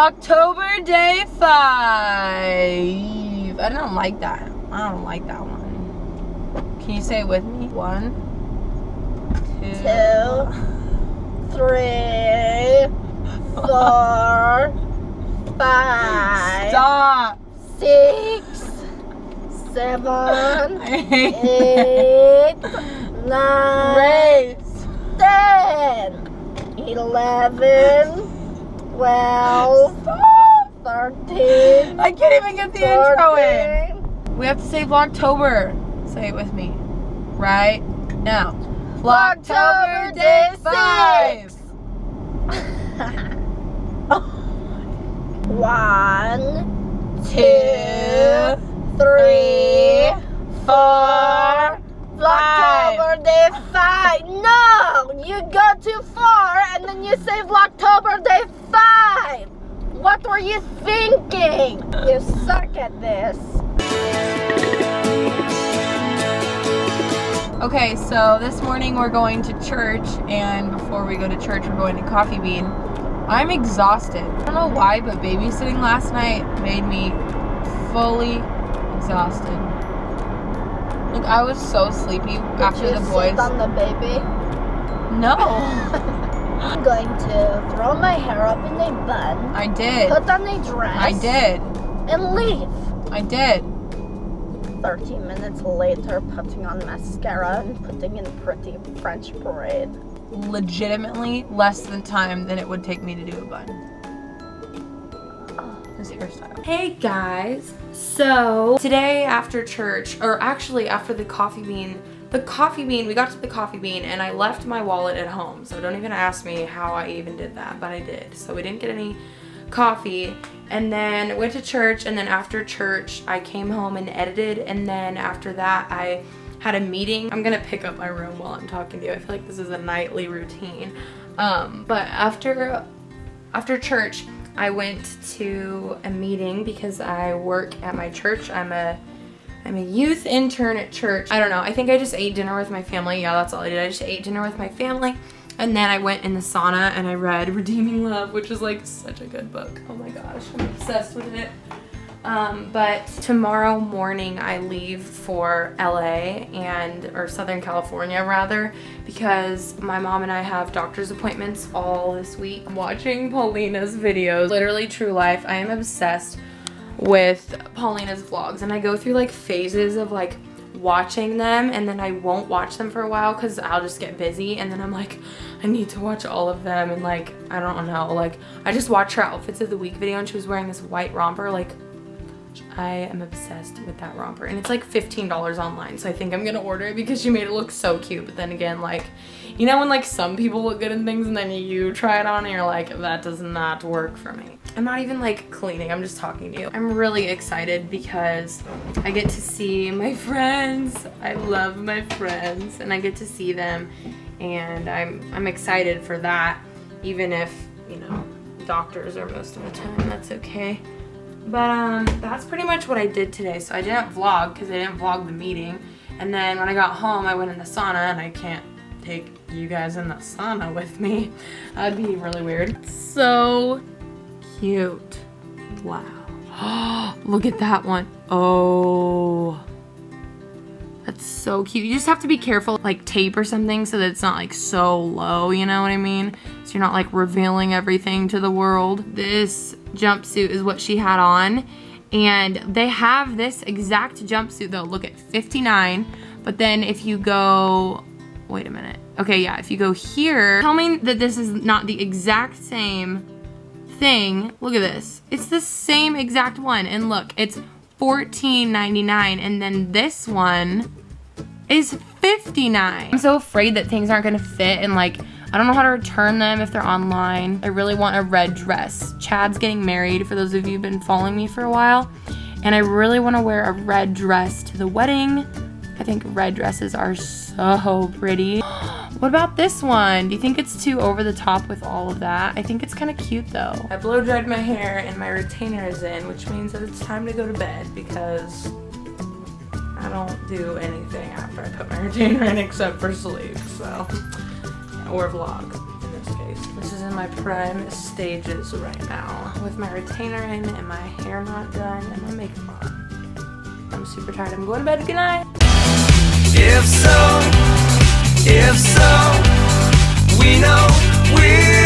Vlogtober day five. I don't like that. I don't like that one. Can you say it with me? One, two, Two. Three, four, five, Stop. six, seven, eight, nine, Race. ten, eleven, twelve, Stop. thirteen, I can't even get the intro in. We have to say Vlogtober. Say it with me. Right now. Vlogtober day five. One, Two, two, three, four. Vlogtober day five. No, you go too far and then you say Vlogtober day five. What were you thinking? You suck at this. Okay, so this morning we're going to church, and before we go to church, we're going to Coffee Bean. I'm exhausted. I don't know why, but babysitting last night made me fully exhausted. Like I was so sleepy after Did you the boys. on the baby? No, I'm going to throw my hair up in a bun, I did. put on a dress, I did. and leave. I did. 13 minutes later, putting on mascara and putting in pretty French braid. Legitimately less than time than it would take me to do a bun. His hairstyle. Hey guys. So today after church, or actually after the coffee bean, the coffee bean, we got to the coffee bean and I left my wallet at home. So don't even ask me how I even did that, but I did. So we didn't get any coffee and then went to church and then after church I came home and edited and then after that I had a meeting. I'm gonna pick up my room while I'm talking to you. I feel like this is a nightly routine. Um, but after after church, I went to a meeting because I work at my church. I'm a I'm a youth intern at church. I don't know. I think I just ate dinner with my family. Yeah, that's all I did. I just ate dinner with my family. And then I went in the sauna and I read Redeeming Love, which is like such a good book. Oh my gosh, I'm obsessed with it. Um, but tomorrow morning I leave for LA and or Southern California rather because my mom and I have doctor's appointments all this week. I'm watching Paulina's videos, literally true life. I am obsessed with Paulina's vlogs and I go through like phases of like watching them and then I won't watch them for a while because I'll just get busy and then I'm like I need to watch all of them and like I don't know like I just watched her outfits of the week video and she was wearing this white romper like I am obsessed with that romper and it's like $15 online so I think I'm gonna order it because she made it look so cute but then again like you know when like some people look good in things and then you try it on and you're like that does not work for me I'm not even like cleaning I'm just talking to you I'm really excited because I get to see my friends I love my friends and I get to see them and I'm I'm excited for that even if you know doctors are most of the time that's okay but um, that's pretty much what I did today. So I didn't vlog because I didn't vlog the meeting. And then when I got home, I went in the sauna and I can't take you guys in the sauna with me. That'd be really weird. So cute. Wow. Look at that one. Oh. That's so cute. You just have to be careful, like tape or something so that it's not like so low, you know what I mean? So you're not like revealing everything to the world. This jumpsuit is what she had on. And they have this exact jumpsuit though, look at 59. But then if you go, wait a minute. Okay, yeah, if you go here, tell me that this is not the exact same thing. Look at this. It's the same exact one. And look, it's $14.99 and then this one is 59. I'm so afraid that things aren't gonna fit and like I don't know how to return them if they're online. I really want a red dress. Chad's getting married for those of you who've been following me for a while and I really want to wear a red dress to the wedding. I think red dresses are so pretty. What about this one? Do you think it's too over the top with all of that? I think it's kind of cute though. I blow dried my hair and my retainer is in, which means that it's time to go to bed because I don't do anything after I put my retainer in except for sleep, so. Or vlog, in this case. This is in my prime stages right now with my retainer in and my hair not done and my makeup on. I'm super tired. I'm going to bed. Good night. If so, if so, we know we're